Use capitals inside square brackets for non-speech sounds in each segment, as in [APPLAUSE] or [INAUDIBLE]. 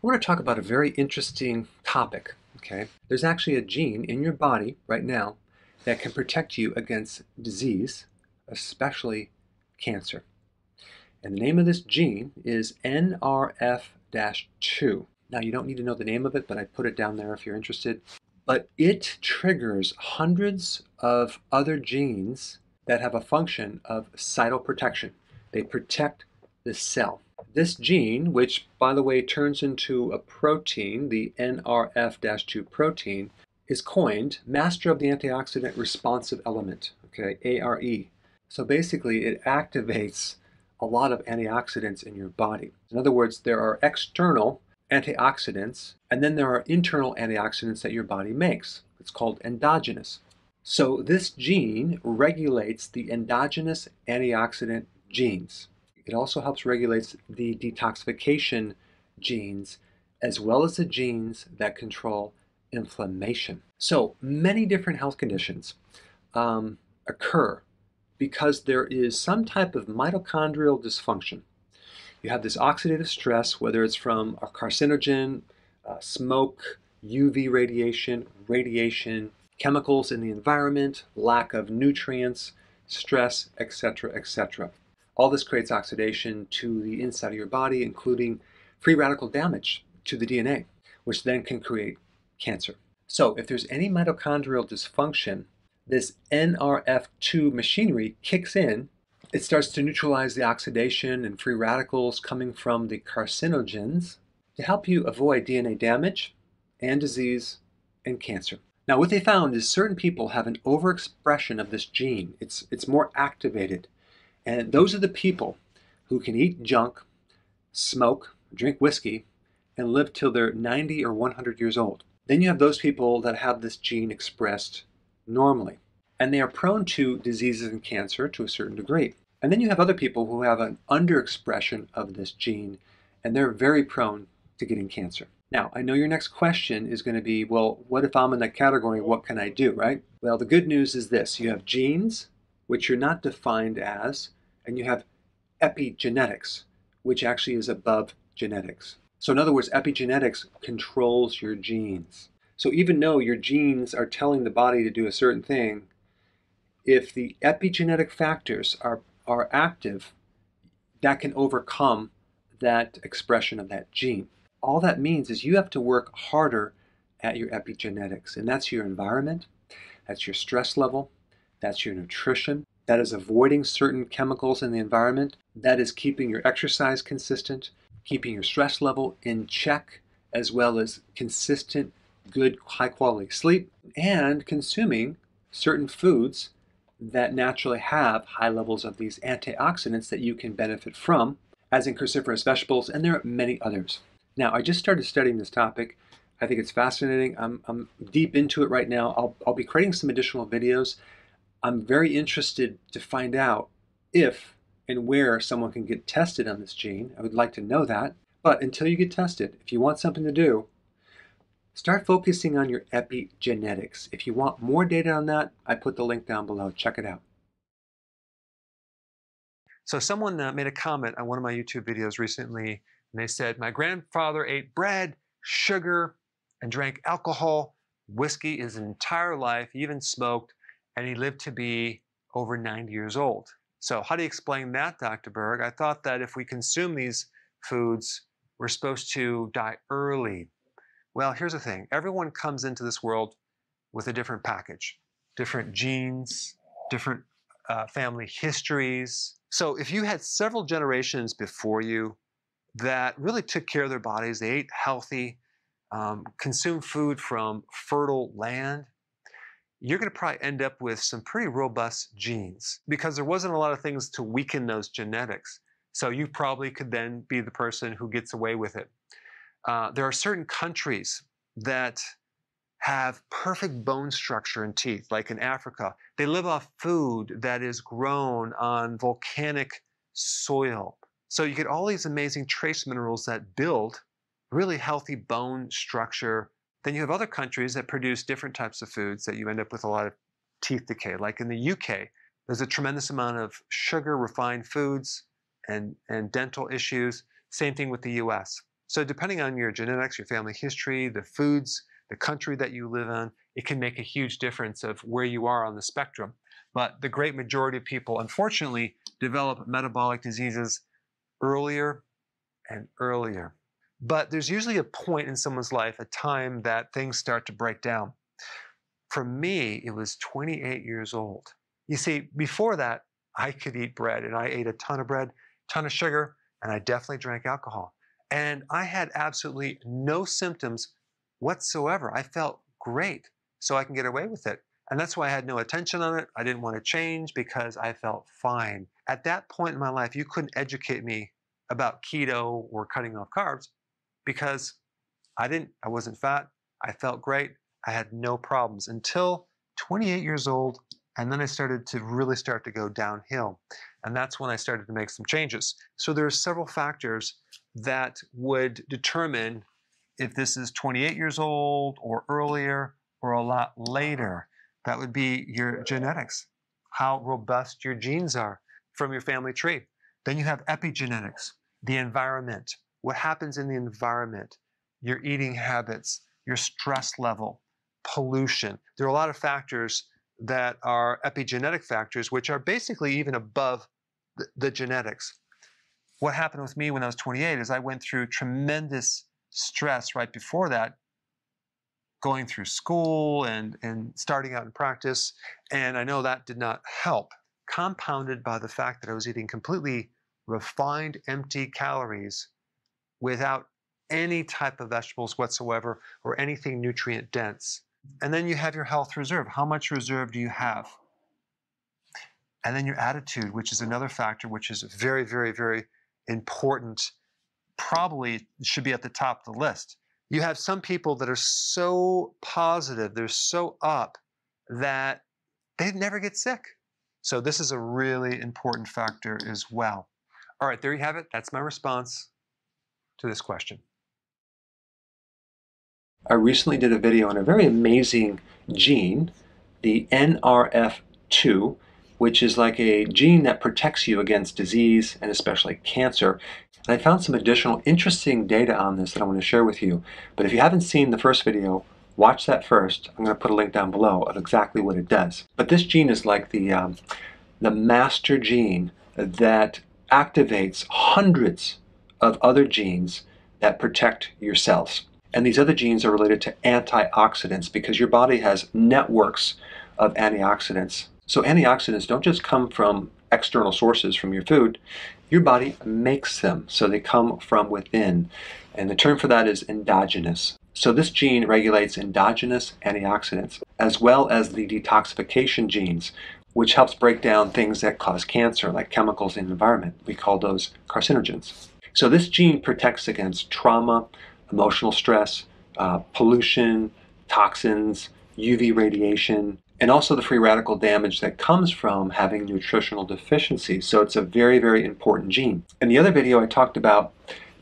I want to talk about a very interesting topic. Okay, there's actually a gene in your body right now that can protect you against disease, especially cancer. And the name of this gene is NRF-2. Now you don't need to know the name of it, but I put it down there if you're interested. But it triggers hundreds of other genes that have a function of cytoprotection. They protect the cell. This gene, which by the way turns into a protein, the NRF-2 protein, is coined Master of the Antioxidant Responsive Element, okay, ARE. So basically it activates a lot of antioxidants in your body. In other words, there are external antioxidants and then there are internal antioxidants that your body makes. It's called endogenous. So this gene regulates the endogenous antioxidant genes. It also helps regulate the detoxification genes as well as the genes that control inflammation. So many different health conditions um, occur because there is some type of mitochondrial dysfunction. You have this oxidative stress, whether it's from a carcinogen, uh, smoke, UV radiation, radiation, chemicals in the environment, lack of nutrients, stress, etc., etc. All this creates oxidation to the inside of your body, including free radical damage to the DNA, which then can create cancer. So if there's any mitochondrial dysfunction, this NRF2 machinery kicks in. It starts to neutralize the oxidation and free radicals coming from the carcinogens to help you avoid DNA damage and disease and cancer. Now what they found is certain people have an overexpression of this gene. It's, it's more activated and those are the people who can eat junk, smoke, drink whiskey, and live till they're 90 or 100 years old. Then you have those people that have this gene expressed normally, and they are prone to diseases and cancer to a certain degree. And then you have other people who have an underexpression of this gene, and they're very prone to getting cancer. Now, I know your next question is going to be, well, what if I'm in that category? What can I do, right? Well, the good news is this. You have genes, which you're not defined as, and you have epigenetics, which actually is above genetics. So in other words, epigenetics controls your genes. So even though your genes are telling the body to do a certain thing, if the epigenetic factors are, are active, that can overcome that expression of that gene. All that means is you have to work harder at your epigenetics, and that's your environment, that's your stress level, that's your nutrition, that is avoiding certain chemicals in the environment, that is keeping your exercise consistent, keeping your stress level in check, as well as consistent, good, high quality sleep, and consuming certain foods that naturally have high levels of these antioxidants that you can benefit from, as in cruciferous vegetables, and there are many others. Now, I just started studying this topic. I think it's fascinating. I'm, I'm deep into it right now. I'll, I'll be creating some additional videos I'm very interested to find out if and where someone can get tested on this gene. I would like to know that. But until you get tested, if you want something to do, start focusing on your epigenetics. If you want more data on that, I put the link down below. Check it out. So someone uh, made a comment on one of my YouTube videos recently, and they said, my grandfather ate bread, sugar, and drank alcohol, whiskey his entire life, he even smoked, and he lived to be over 90 years old. So how do you explain that, Dr. Berg? I thought that if we consume these foods, we're supposed to die early. Well, here's the thing. Everyone comes into this world with a different package, different genes, different uh, family histories. So if you had several generations before you that really took care of their bodies, they ate healthy, um, consumed food from fertile land, you're going to probably end up with some pretty robust genes because there wasn't a lot of things to weaken those genetics. So you probably could then be the person who gets away with it. Uh, there are certain countries that have perfect bone structure and teeth, like in Africa. They live off food that is grown on volcanic soil. So you get all these amazing trace minerals that build really healthy bone structure then you have other countries that produce different types of foods that you end up with a lot of teeth decay. Like in the UK, there's a tremendous amount of sugar, refined foods, and, and dental issues. Same thing with the US. So depending on your genetics, your family history, the foods, the country that you live in, it can make a huge difference of where you are on the spectrum. But the great majority of people, unfortunately, develop metabolic diseases earlier and earlier. But there's usually a point in someone's life, a time that things start to break down. For me, it was 28 years old. You see, before that, I could eat bread and I ate a ton of bread, ton of sugar, and I definitely drank alcohol. And I had absolutely no symptoms whatsoever. I felt great, so I can get away with it. And that's why I had no attention on it. I didn't want to change because I felt fine. At that point in my life, you couldn't educate me about keto or cutting off carbs because I didn't, I wasn't fat. I felt great. I had no problems until 28 years old. And then I started to really start to go downhill. And that's when I started to make some changes. So there are several factors that would determine if this is 28 years old or earlier or a lot later. That would be your genetics, how robust your genes are from your family tree. Then you have epigenetics, the environment, what happens in the environment, your eating habits, your stress level, pollution. There are a lot of factors that are epigenetic factors, which are basically even above the, the genetics. What happened with me when I was 28 is I went through tremendous stress right before that, going through school and, and starting out in practice. And I know that did not help, compounded by the fact that I was eating completely refined, empty calories without any type of vegetables whatsoever or anything nutrient dense. And then you have your health reserve. How much reserve do you have? And then your attitude, which is another factor which is very, very, very important, probably should be at the top of the list. You have some people that are so positive, they're so up that they never get sick. So this is a really important factor as well. All right, there you have it. That's my response to this question. I recently did a video on a very amazing gene, the NRF2, which is like a gene that protects you against disease and especially cancer. And I found some additional interesting data on this that I want to share with you. But if you haven't seen the first video, watch that first. I'm going to put a link down below of exactly what it does. But this gene is like the, um, the master gene that activates hundreds of other genes that protect your cells. And these other genes are related to antioxidants because your body has networks of antioxidants. So antioxidants don't just come from external sources from your food, your body makes them. So they come from within. And the term for that is endogenous. So this gene regulates endogenous antioxidants as well as the detoxification genes, which helps break down things that cause cancer, like chemicals in the environment. We call those carcinogens. So this gene protects against trauma, emotional stress, uh, pollution, toxins, UV radiation, and also the free radical damage that comes from having nutritional deficiencies. So it's a very, very important gene. In the other video, I talked about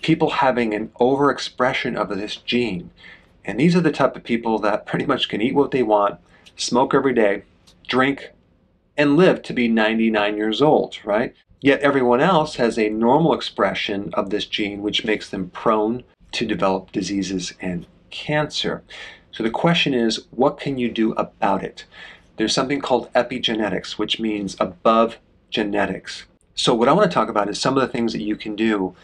people having an overexpression of this gene. And these are the type of people that [LAUGHS] pretty much can eat what they want, smoke every day, drink, and live to be 99 years old, right? Yet everyone else has a normal expression of this gene, which makes them prone to develop diseases and cancer. So the question is, what can you do about it? There's something called epigenetics, which means above genetics. So what I want to talk about is some of the things that you can do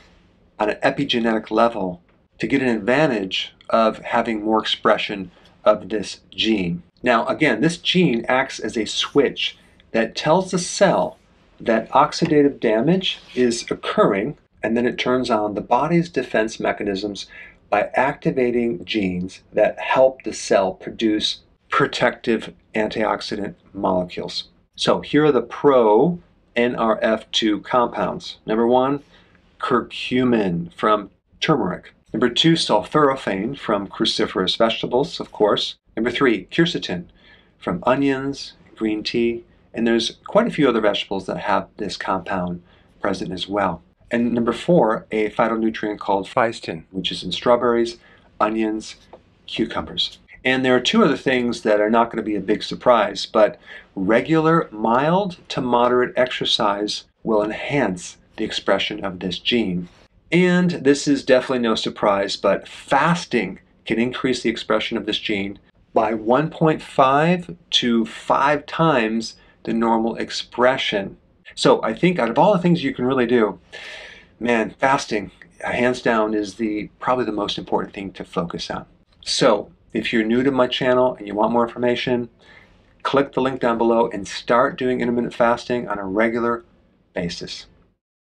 on an epigenetic level to get an advantage of having more expression of this gene. Now again, this gene acts as a switch that tells the cell that oxidative damage is occurring and then it turns on the body's defense mechanisms by activating genes that help the cell produce protective antioxidant molecules. So here are the pro NRF2 compounds. Number one, curcumin from turmeric. Number two, sulforaphane from cruciferous vegetables, of course. Number three, quercetin from onions, green tea, and there's quite a few other vegetables that have this compound present as well. And number four, a phytonutrient called fisetin, which is in strawberries, onions, cucumbers. And there are two other things that are not going to be a big surprise, but regular mild to moderate exercise will enhance the expression of this gene. And this is definitely no surprise, but fasting can increase the expression of this gene by 1.5 to 5 times the normal expression. So I think out of all the things you can really do, man, fasting, hands down, is the probably the most important thing to focus on. So if you're new to my channel and you want more information, click the link down below and start doing intermittent fasting on a regular basis.